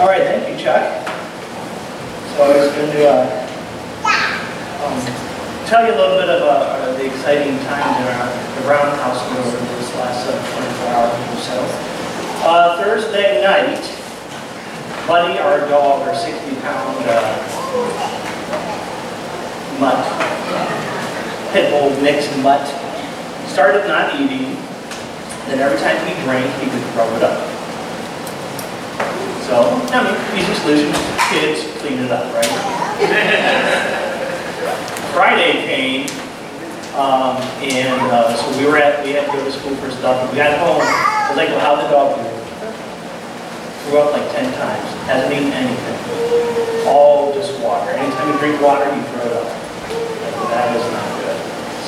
All right, thank you, Chuck. So I was going to uh, um, tell you a little bit of uh, the exciting times in our, the Brown household over this last uh, 24 hours or so. Uh, Thursday night, Buddy, our dog, our 60-pound uh, mutt, pit bull mix mutt, started not eating. Then every time he drank, he would throw it up. So, I mean, easy solution, kids, clean it up, right? Friday came, um, and uh, so we were at, we had to go to school for stuff. We got home, I was like, well, how'd the dog do? Threw up like 10 times, hasn't eaten anything. All just water. Anytime you drink water, you throw it up. Like, that was not good.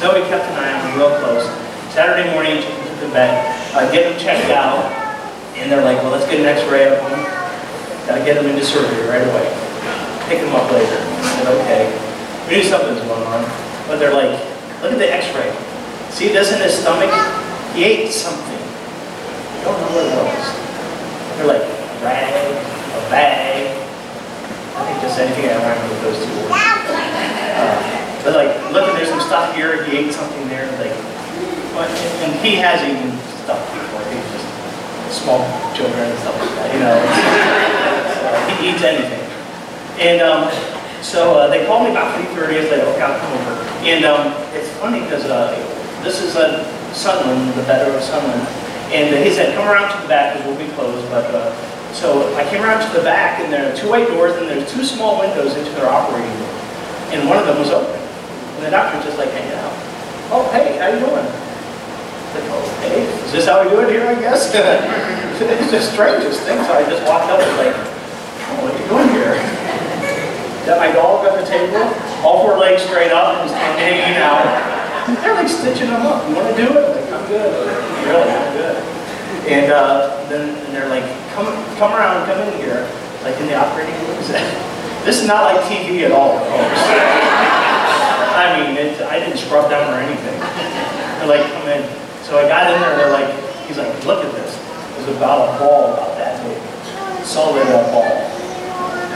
So we kept an eye on him real close. Saturday morning, took him to the vet, uh, get him checked out, and they're like, well, let's get an x-ray of him. Gotta get him into surgery right away. Pick him up later. I said, okay. We knew something was going on. But they're like, look at the x-ray. See this in his stomach? He ate something. I don't know what it was. They're like, rag, a bag. I think just anything I with those two words. Uh, but like, look, there's some stuff here. He ate something there. Like, but, and he has eaten stuff before. He's just small children and stuff like that, you know. He eats anything. And um, so uh, they called me about 3.30. I was like, okay, I'll come over. And um, it's funny because uh, this is a Sunland, the better of Sunland. And he said, come around to the back because we'll be closed. But uh, So I came around to the back and there are two white doors and there's two small windows into their operating room. And one of them was open. And the doctor's just like hanging out. Oh, hey, how you doing? Like, okay, is this how we do it here, I guess? it's the strangest thing. So I just walked up and like, doing here? Got my dog at the table, all four legs straight up, tongue hanging out. They're like stitching them up. You want to do it? Like, I'm good. Really, I'm good. And uh, then they're like, come, come around, come in here, like in the operating room. This is not like TV at all, folks. I mean, it, I didn't scrub down or anything. They're like, come in. So I got in there, they're like, he's like, look at this. It was about a ball about that big. Solid ball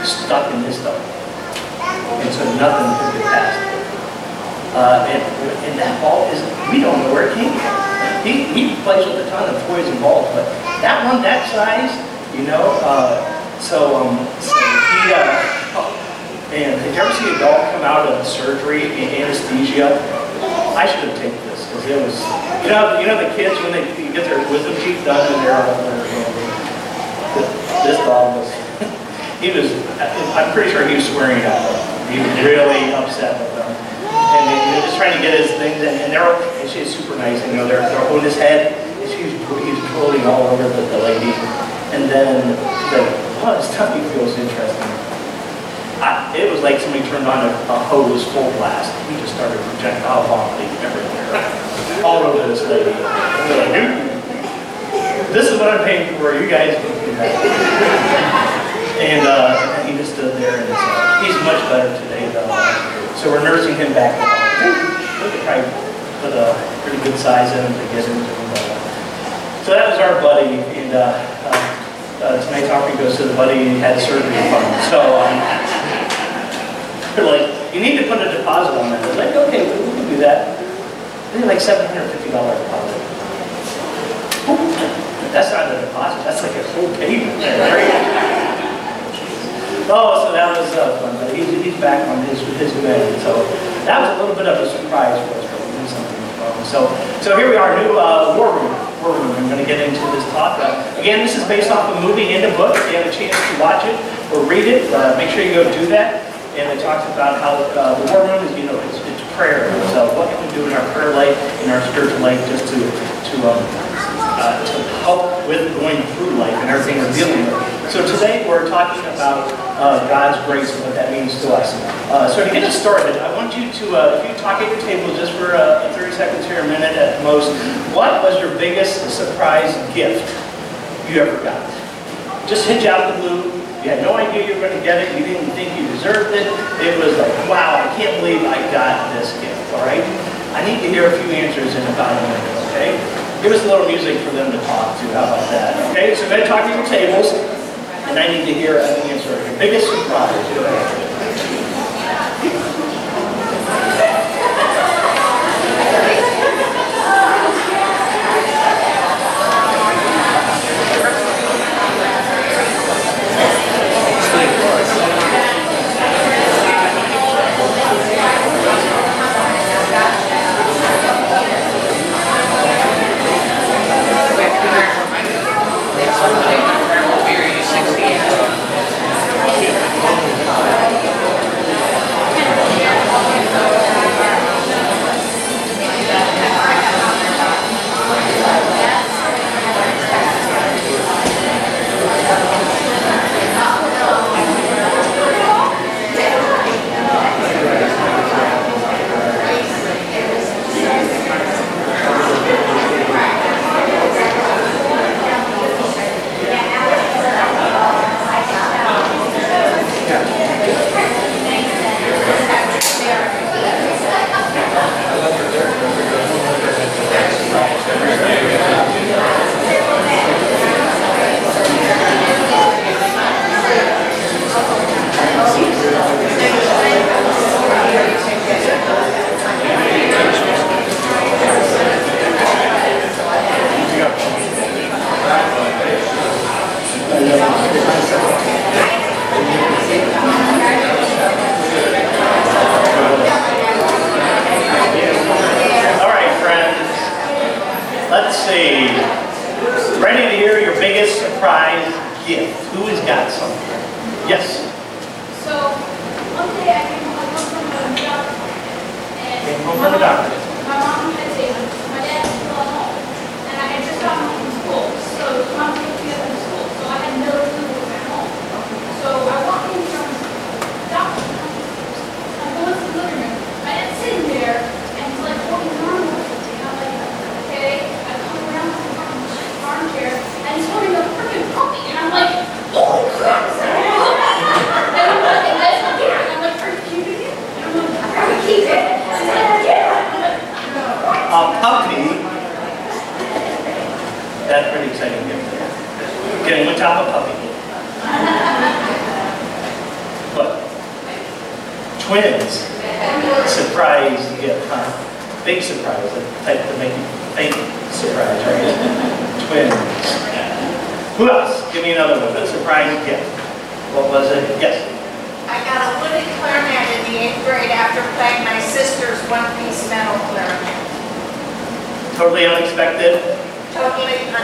stuck in this stomach. And so nothing could get past it. Uh, and, and that ball is, we don't know where it came from. He, he plays with a ton of toys and balls, but that one that size, you know, uh, so, um, so he, uh, oh, man, did you ever see a dog come out of surgery in anesthesia? I should have taken this, because it was, you know, you know the kids when they get their wisdom teeth done and they're all, this dog was, he was, I'm pretty sure he was swearing at them. He was really upset with them. And they, they were just trying to get his things, and, and they're, and she's super nice, you know, they're, they're holding his head, and she's, he's twirling all over the, the lady. And then like, oh, his tummy feels interesting. I, it was like somebody turned on a, a hose full blast. He just started projectile oh, vomiting everywhere, all over this lady. And like, this is what I'm paying for. You guys can do that. and, uh, he just stood there, and uh, he's much better today, though. So we're nursing him back. We could put a pretty good size in him to get him to him. So that was our buddy, and uh, uh, uh, goes to the buddy who had surgery fund. So um, they're like, you need to put a deposit on that. Was like, okay, we can do that. They like $750 deposit. That's not a deposit, that's like a whole payment? Oh, so that was uh, fun, but he's, he's back on his, his mend. So that was a little bit of a surprise for us, but we did something wrong. So, so here we are, new uh, War Room. War Room. I'm going to get into this talk. Uh, again, this is based off a movie and a book. If you have a chance to watch it or read it, uh, make sure you go do that. And it talks about how uh, the War Room is, you know, it's, it's prayer. So what can we do in our prayer life, in our spiritual life, just to, to um, uh, to help with going through life and everything we're dealing with. So today we're talking about uh, God's grace and what that means to us. Uh, so to get us started, I want you to, uh, if you talk at your table just for uh, 30 seconds here, a minute at most, what was your biggest surprise gift you ever got? Just hit you out of the blue. You had no idea you were going to get it. You didn't think you deserved it. It was like, wow, I can't believe I got this gift, all right? I need to hear a few answers in about a minute, okay? Give us a little music for them to talk to. How about that? Okay, so then talking to tables. And I need to hear an answer. Your biggest surprise.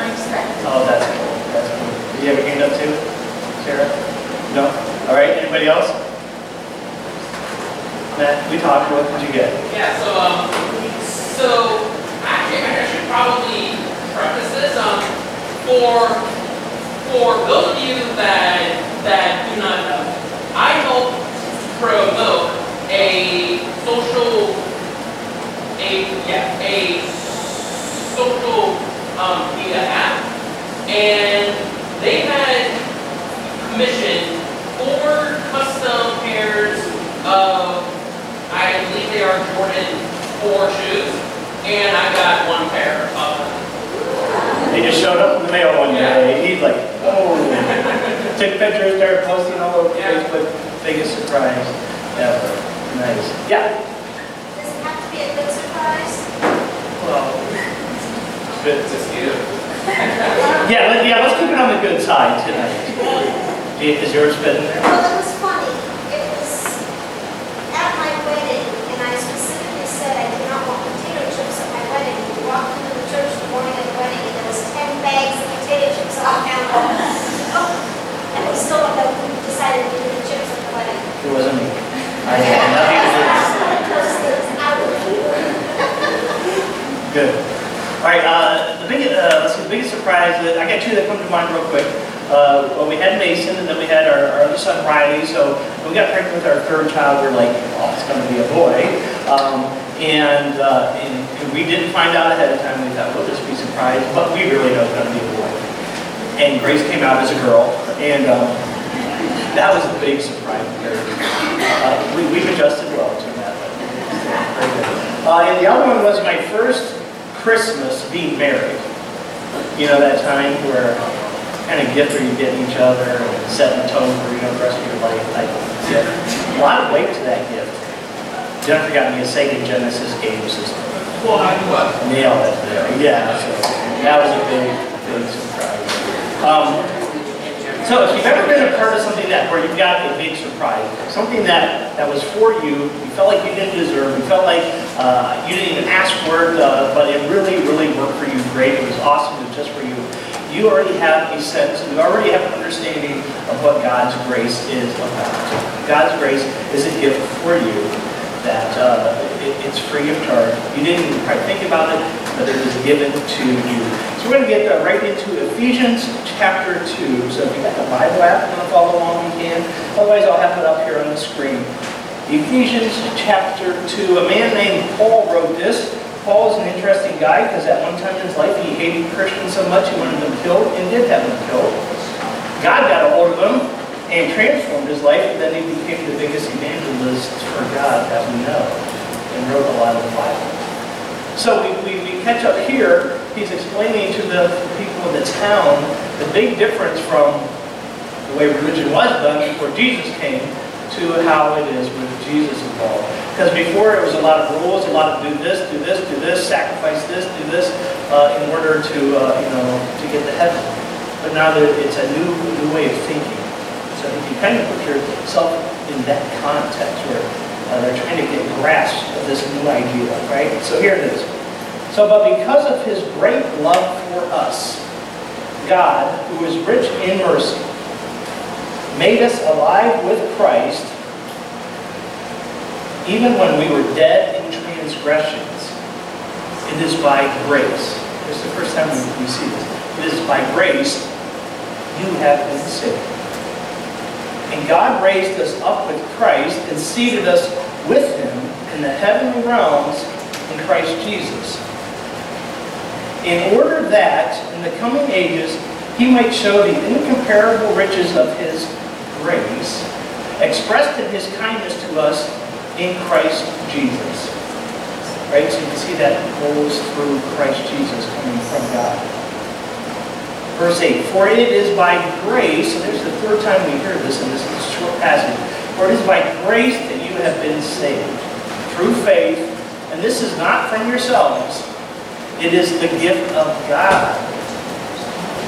Totally unexpected. Oh, that's cool. That's cool. Do you have your hand up too, Sarah? No? All right, anybody else? Matt, we talked, what did you get? Yeah, so, um, so, actually, I should probably preface this, um, for, for those of you that, that do not know, I help promote a social, a, yeah, a social, um, media app, and they had commissioned four custom pairs of I believe they are Jordan 4 shoes, and I got one pair of them. They just showed up in the mail one day, he's like, oh. Took pictures, started posting all over Yeah. Facebook, biggest surprise ever. Nice. Yeah. Does it have to be a good surprise? Well, Good to see you. Yeah, let- yeah, let's keep it on the good side tonight. Is yours fitting there? Well, it was funny. It was at my wedding, and I specifically said I did not want potato chips at my wedding. We walked into the church the morning of the wedding, and there was ten bags of potato chips all down the Oh, and we still don't know who decided to do the chips at the wedding. It wasn't me. I had nothing to do with Those things, I would keep them. it. Good. All right, uh, the biggest, uh, let's see, the biggest surprise, that I got two that come to mind real quick. Uh, well, we had Mason, and then we had our, our other son Riley, so we got pregnant with our third child, we're like, oh, it's gonna be a boy. Um, and, uh, and, and we didn't find out ahead of time, we thought, we'll just be surprised, but we really know it's gonna be a boy. And Grace came out as a girl, and, um, that was a big surprise. Uh, we, we've adjusted well to that. Uh, and the other one was my first Christmas being married. You know, that time where kind of gift are you getting each other and setting the tone for, you know, the rest of your life type of gift. A lot of weight to that gift. Jennifer got me a Sega Genesis game system. Well, I what? Nailed it there. Yeah, so that was a big, big surprise. Um, so if you've ever been a part of something that, where you got a big surprise, something that, that was for you, you felt like you didn't deserve, you felt like uh, you didn't even ask for it, uh, but it really, really worked for you great, it was awesome, it was just for you, you already have a sense, you already have an understanding of what God's grace is about. God's grace is a gift for you that uh, it, it's free of charge. You didn't even think about it, but it was given to you. So we're going to get right into Ephesians chapter 2. So if you got the Bible app, you want to follow along, can. Otherwise, I'll have it up here on the screen. Ephesians chapter 2. A man named Paul wrote this. Paul is an interesting guy because at one time in his life he hated Christians so much he wanted them killed and did have them killed. God got a hold of him and transformed his life, and then he became the biggest evangelist for God that we know, and wrote a lot of the Bible. So we, we, we catch up here, he's explaining to the people in the town the big difference from the way religion was done before Jesus came to how it is with Jesus involved. Because before it was a lot of rules, a lot of do this, do this, do this, sacrifice this, do this, uh, in order to, uh, you know, to get to heaven. But now that it's a new, new way of thinking. So if you kind of put yourself in that context where uh, they're trying to get grasp of this new idea, right? So here it is. So, but because of his great love for us, God, who is rich in mercy, made us alive with Christ, even when we were dead in transgressions. It is by grace. This is the first time we, see this. It is by grace you have been saved. And God raised us up with Christ and seated us with him in the heavenly realms in Christ Jesus. In order that, in the coming ages, he might show the incomparable riches of his grace, expressed in his kindness to us in Christ Jesus. Right? So you can see that goes through Christ Jesus coming from God. Verse 8, For it is by grace, so there's the third time we hear this in this short passage, for it is by grace that you have been saved, through faith, and this is not from yourselves. It is the gift of God,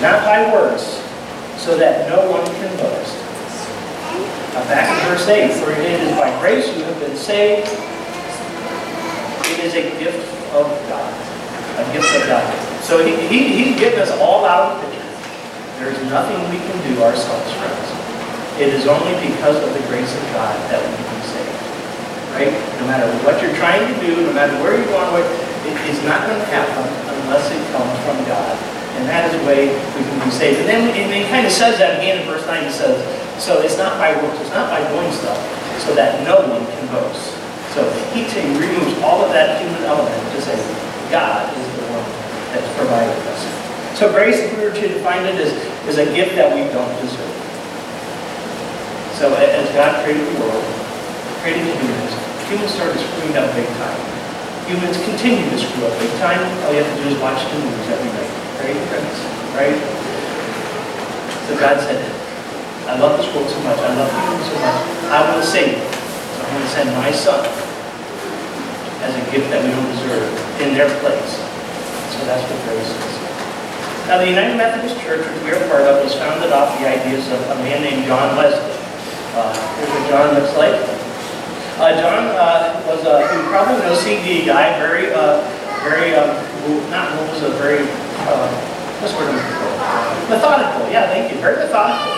not by works, so that no one can boast. Now back in verse 8, for it is by grace you have been saved. It is a gift of God. A gift of God. So he, he, he's getting us all out of the picture. There's nothing we can do ourselves, friends. It is only because of the grace of God that we can be saved. Right? No matter what you're trying to do, no matter where you're going, with, it is not going to happen unless it comes from God. And that is the way we can be saved. And then and he kind of says that again in verse 9. He says, so it's not by works, it's not by doing stuff, so that no one can boast. So he removes all of that human element to say, God is the one that's provided us. So grace, if we were to define it, is, is a gift that we don't deserve. So as God created the world, created humans, humans started screwing up big time. Humans continue to screw up big time. All you have to do is watch the news every night. Right, friends? Right? So God said, I love this world so much. I love you so much. I want to save. I'm going to send my son as a gift that we don't deserve in their place. So that's what grace is. Now, the United Methodist Church, which we are part of, was founded off the ideas of a man named John Wesley. Uh, here's what John looks like. Uh, John uh, was a, you probably know CD guy, very, uh, very, um, not was a very, uh, what's the word I'm looking for? Methodical, yeah, thank you, very methodical.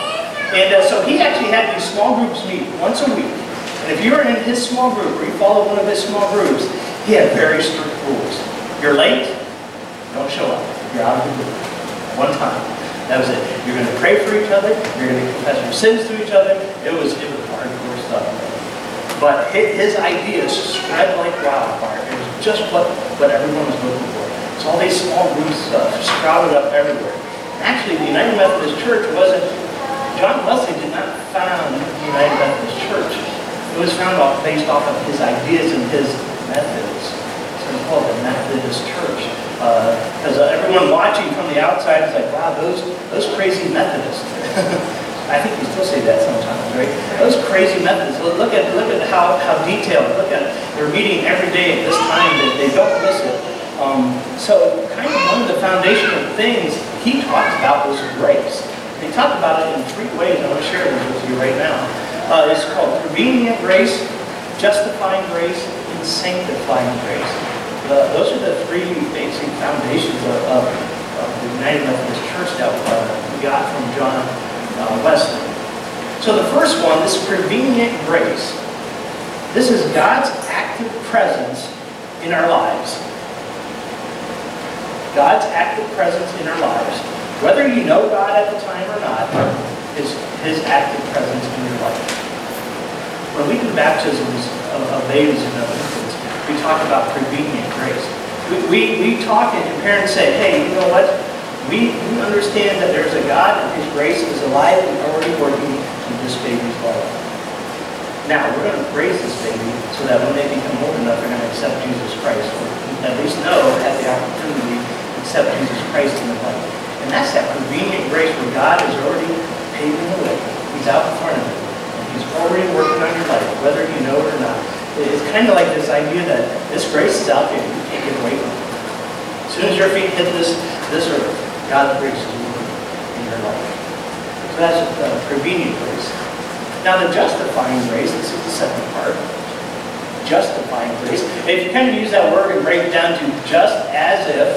And uh, so he actually had these small groups meet once a week. And if you were in his small group or you followed one of his small groups, he had very strict rules. You're late, don't show up. You're out of the group. One time. That was it. You're going to pray for each other. You're going to confess your sins to each other. It was, it was hardcore stuff. But his, ideas spread like wildfire. It was just what, what everyone was looking for. So all these small groups uh, sprouted up everywhere. Actually, the United Methodist Church wasn't, John Wesley did not found the United Methodist Church. It was found off, based off of his ideas and his methods. So it's called the Methodist Church. Because uh, uh, everyone watching from the outside is like, wow, those, those crazy Methodists. I think we still say that sometimes, right? Those crazy methods. Look at, look at how, how detailed, look at, they're meeting every day at this time, they, they don't miss it. Um, so kind of one of the foundational things he talks about was grace. He talked about it in three ways. I want to share this with you right now. Uh, it's called prevenient grace, justifying grace, and sanctifying grace. Those are the three basic foundations of, of, of the United Methodist Church that uh, we got from John uh, Wesley. So the first one, this prevenient grace. This is God's active presence in our lives. God's active presence in our lives. Whether you know God at the time or not, is His active presence in your life. When we do baptisms of, of babies and of infants, we talk about prevenient grace. We, we, we talk and parents say, hey, you know what? We, we understand that there's a God and His grace is alive and already working in this baby's life. Now, we're going to raise this baby so that when they become old enough, they're going to accept Jesus Christ, or at least know, have the opportunity to accept Jesus Christ in their life. And that's that prevenient grace where God is already paving the way. He's out in front of you. He's already working on your life, whether you know it or not. It's kind of like this idea that this grace is out there, you can't get away from it. As soon as your feet hit this, this earth, God's grace is moving in your life. So that's uh, prevenient grace. Now the justifying grace, this is the second part. Justifying grace. If you kind of use that word and break it down to just as if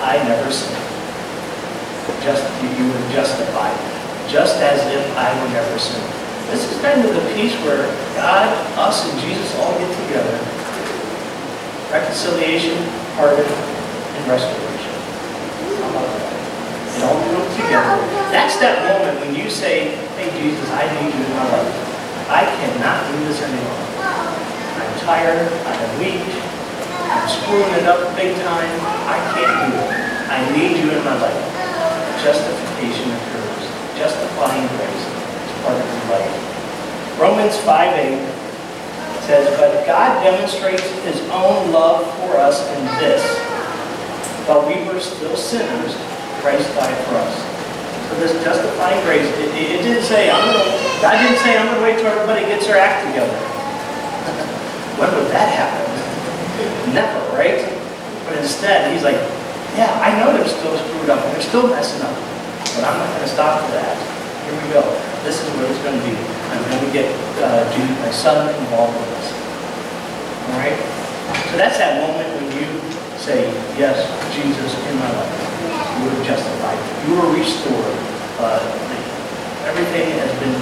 I never sinned. Just you were justified. Just as if I were never sinned. This is kind of the piece where God, us, and Jesus all get together. Reconciliation, pardon, and restoration. How about that? It That's that moment when you say, hey Jesus, I need you in my life. I cannot do this anymore. I'm tired, I'm weak, I'm screwing it up big time. I can't do it. I need you in my life. Justification occurs. Justifying grace is part of your life. Romans 5.8 says, But God demonstrates his own love for us in this. While we were still sinners, Christ died for us. So this justifying grace, it, it, didn't say, I'm gonna, God didn't say, I'm going to wait till everybody gets their act together. when would that happen? Never, right? But instead, he's like, yeah, I know they're still screwed up they're still messing up, but I'm not going to stop for that. Here we go. This is what it's going to be. I'm going to get uh, Jesus, my son, involved with this. All right? So that's that moment when you say, yes, Jesus in my life. You were justified. You were restored. Uh, everything has been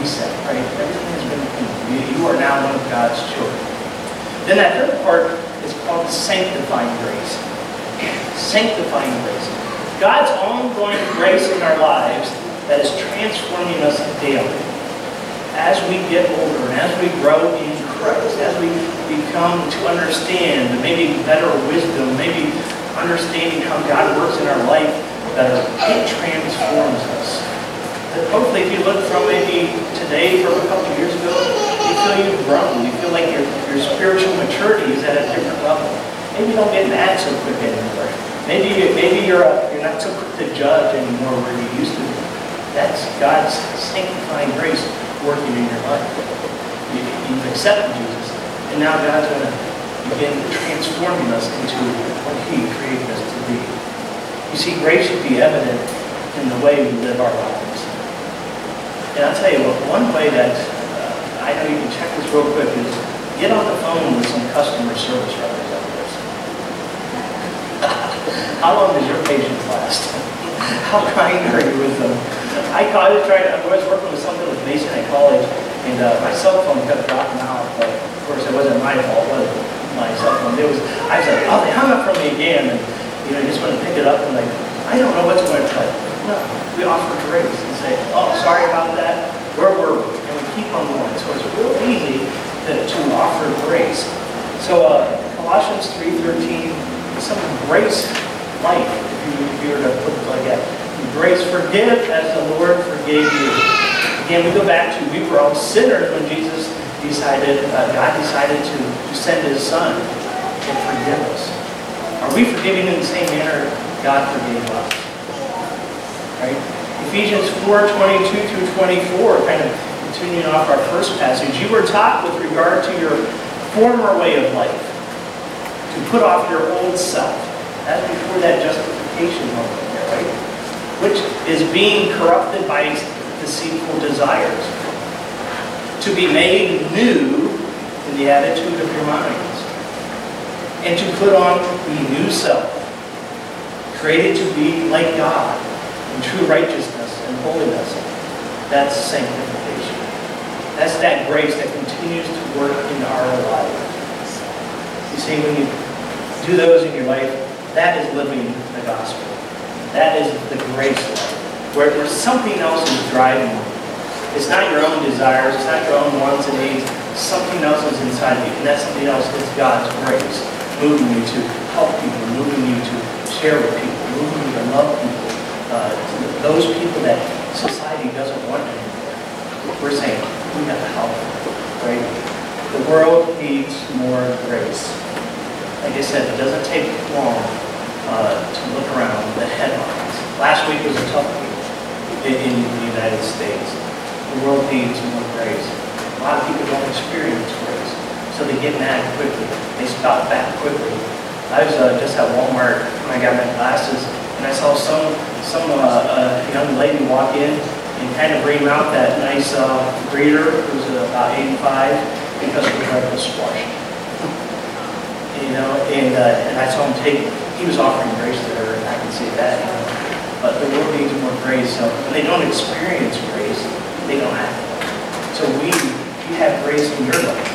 reset, right? Everything has been you, you are now one of God's children. Then that third part is called sanctifying grace. Sanctifying grace. God's ongoing grace in our lives that is transforming us daily. As we get older and as we grow in Christ, as we become to understand maybe better wisdom, maybe understanding how God works in our life better, it transforms us. But hopefully if you look from maybe today from a couple of years ago, you feel you've grown. You feel like your, your spiritual maturity is at a different level. Maybe you don't get mad so quick anymore. Maybe, maybe you're, a, you're not so quick to judge anymore where you used to be. That's God's sanctifying grace working in your life. You, you've accepted Jesus, and now God's going to begin transforming us into what He created us to be. You see, grace should be evident in the way we live our lives. And I'll tell you what, one way that uh, I know you can check this real quick is get on the phone with some customer service representatives. How long does your patience last? How kind are you with them? I, I was trying, I was working with something with Mason at college, and uh, my cell phone kept dropping out. But of course, it wasn't my fault. was It my cell phone. It was. I was like, oh, they hung up from me again, and you know, you just want to pick it up and like, I don't know what's going to play. No, we offer grace and say, oh, sorry about that. Where were we? And we keep on going. So it's real easy to, to offer grace. So uh, Colossians 3:13, some grace life, if you, if you were to put it like that. Grace, forgive as the Lord forgave you. Again, we go back to we were all sinners when Jesus decided, uh, God decided to, to send His Son and forgive us. Are we forgiving in the same manner God forgave us. Right? Ephesians 4, 22 through 24, kind of continuing off our first passage. You were taught with regard to your former way of life to put off your old self. That's before that justification moment there, right? Which is being corrupted by deceitful desires. To be made new the attitude of your minds. And to put on the new self, created to be like God in true righteousness and holiness. That's sanctification. That's that grace that continues to work in our lives. You see, when you do those in your life, that is living the gospel. That is the grace life, where, where something else is driving you. It's not your own desires, it's not your own wants and needs. Something else is inside you, and that something else is God's grace, moving you to help people, moving you to share with people, moving you to love people, uh, those people that society doesn't want anymore. We're saying, we got to help, right? The world needs more grace. Like I said, it doesn't take long uh, to look around the headlines. Last week was a tough week in, in the United States. The world needs more grace. A lot of people don't experience grace, so they get mad quickly. They stop back quickly. I was uh, just at Walmart when I got my glasses, and I saw some some uh, uh, young lady walk in and kind of bring out that nice uh, breeder who's about 85 because of the red squash. You know, and uh, and I saw him take. He was offering grace to her, and I can see that. You know, but the world needs more grace. So when they don't experience grace, they don't act. So we, you have grace in your life.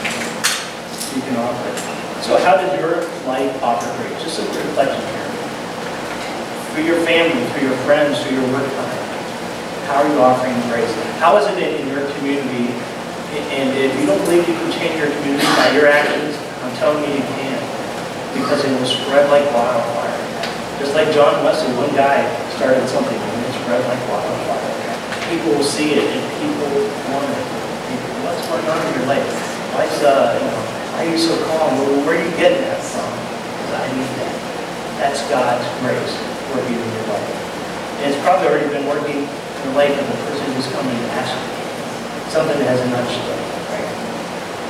You can offer. So how did your life offer grace? Just a reflection here. For your family, for your friends, for your work time. How are you offering grace? How is it in your community? And if you don't believe you can change your community by your actions, I'm telling you you can. Because it will spread like wildfire. Just like John Wesley, one guy started something and it spread like wildfire. People will see it and people want it. Going on your life? Why's, uh, you know, why are you so calm? Well, where are you getting that from? I need that. That's God's grace working in your life. And it's probably already been working in the life of the person who's coming to ask you. Something that has a nudge to it, right?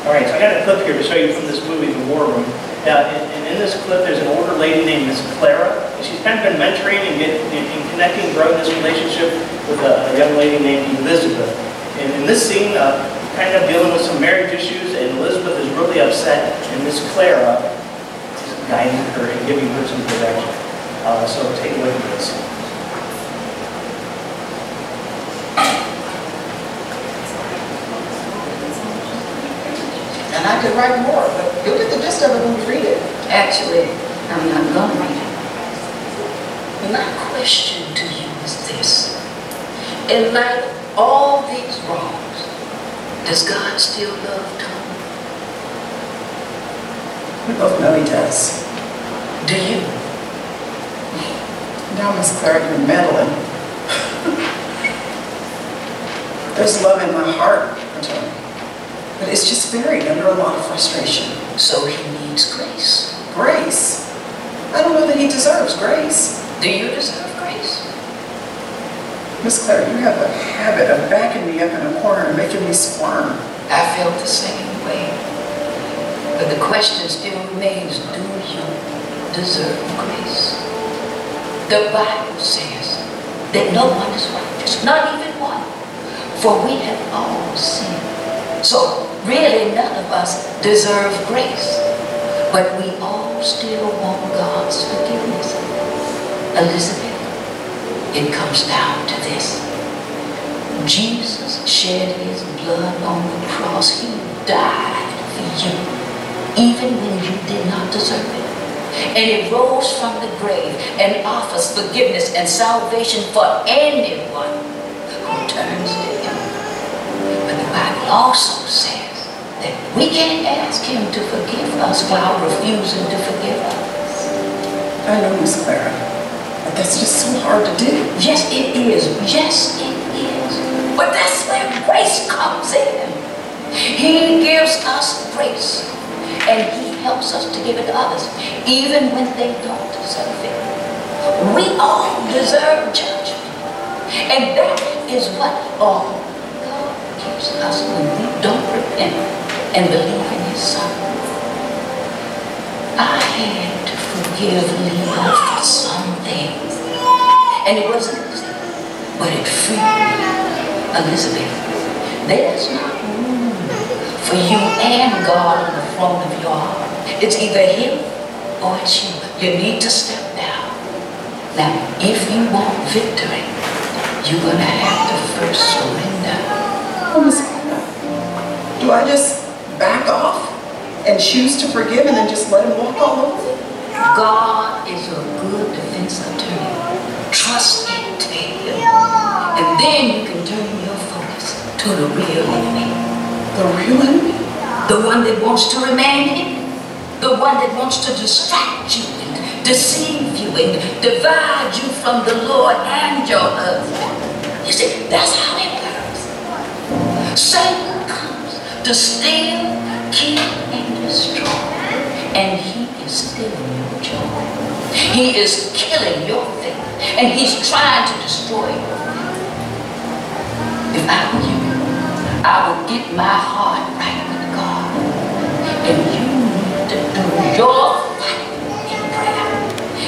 All right, so I got a clip here to show you from this movie, The War Room. Now, and, in this clip, there's an older lady named Miss Clara. She's kind of been mentoring and, get, and, and connecting, growing this relationship with a, a young lady named Elizabeth. And in this scene, uh, kind of dealing with some marriage issues, and Elizabeth is really upset, and Miss Clara is guiding her and giving her some direction. Uh, so take a look at this. And I could write more, but you'll get the gist of it when you read it. Actually, I'm not gonna read it. My question to you is this. In light of all these wrongs, does God still love Tom? We both know he does. Do you? Now, Miss Clara, you're meddling. There's love in my heart for Tom, but it's just buried under a lot of frustration. So he needs grace. Grace. I don't know that he deserves grace. Do you deserve? Miss Clara, you have a habit of backing me up in a corner and making me squirm. I felt the same way. But the question still remains, do you deserve grace? The Bible says that no one is righteous, not even one. For we have all sinned. So really none of us deserve grace. But we all still want God's forgiveness. Elizabeth, it comes down to this. Jesus shed his blood on the cross. He died for you, even when you did not deserve it. And he rose from the grave and offers forgiveness and salvation for anyone who turns to him. But the Bible also says that we can't ask him to forgive us while refusing to forgive us. Know, Miss Clara, that's just so hard to do. Yes, it is. Yes, it is. But that's where grace comes in. He gives us grace, and He helps us to give it to others, even when they don't deserve it. We all deserve judgment. And that is what all God gives us when we don't repent and believe in His Son. I had to forgive some And it wasn't easy, but it freed Elizabeth. There's not room for you and God on the throne of your heart. It's either Him or it's you. You need to step down. Now, if you want victory, you're going to have to first surrender. Oh, Do I just back off and choose to forgive and then just let him walk all over me? Trust it to Him. And then you can turn your focus to the real enemy. The real enemy? The one that wants to remain hidden. The one that wants to distract you and deceive you and divide you from the Lord and your husband. You see, that's how it works. Satan comes to steal, kill, and destroy. And he is stealing your joy. He is killing your. And he's trying to destroy faith. If I were you, I would get my heart right with God. And you need to do your fight in prayer.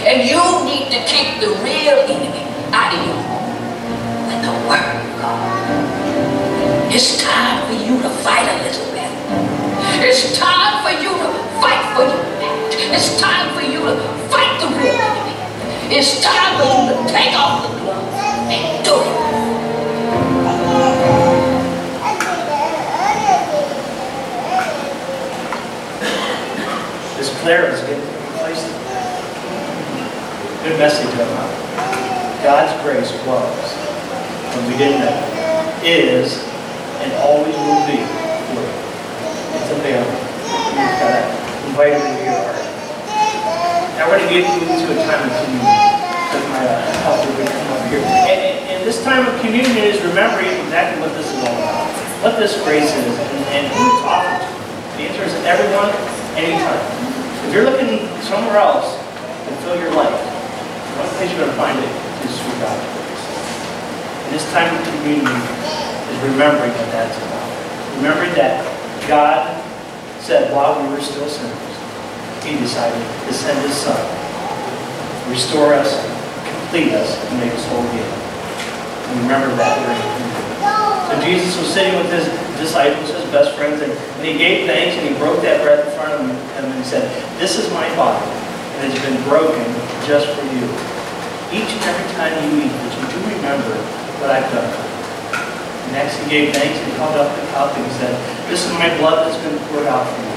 And you need to keep the real enemy out of your home with the word of God. It's time for you to fight a little bit. It's time for you to fight for your marriage. It's time for you to fight the real. It's time for you to take off the gloves and do it. This Claire is getting replaced. Good message, Emma. God's grace was, when we didn't know, is, and always will be. It's available. You just gotta invite it into your heart. want gonna get you into a time of communion. So my uh, helper would come up here. And, and, this time of communion is remembering exactly what this is all about. What this grace is and, and who it's offered to. The answer is everyone, anytime. If you're looking somewhere else to fill your life, one place you're gonna find it is through God's grace. And this time of communion is remembering what that's about. Remembering that God said while we were still sinners, He decided to send His Son, restore us, complete us, and make us whole again. And remember that. So Jesus was sitting with his disciples, his best friends, and, and he gave thanks and he broke that bread in front of them and he said, This is my body, and it's been broken just for you. Each and every time you eat, that you do remember what I've done. Next, he gave thanks and he held up the cup and he said, This is my blood that's been poured out for you.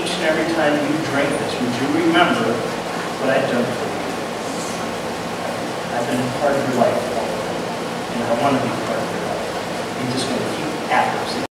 Each and every time you drink this, would you remember what I've done for you? I've been a part of your life, and I want to be part of your life. You're just going to keep after us.